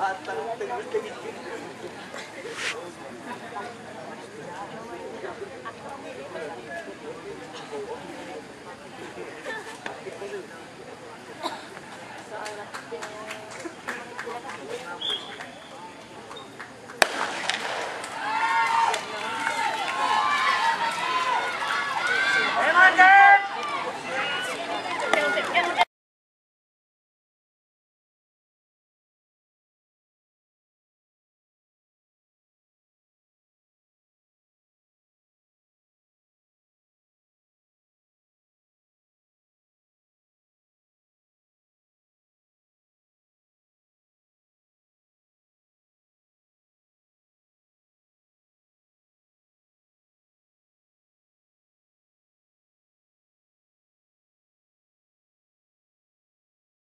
Bata, este tingin-tingin.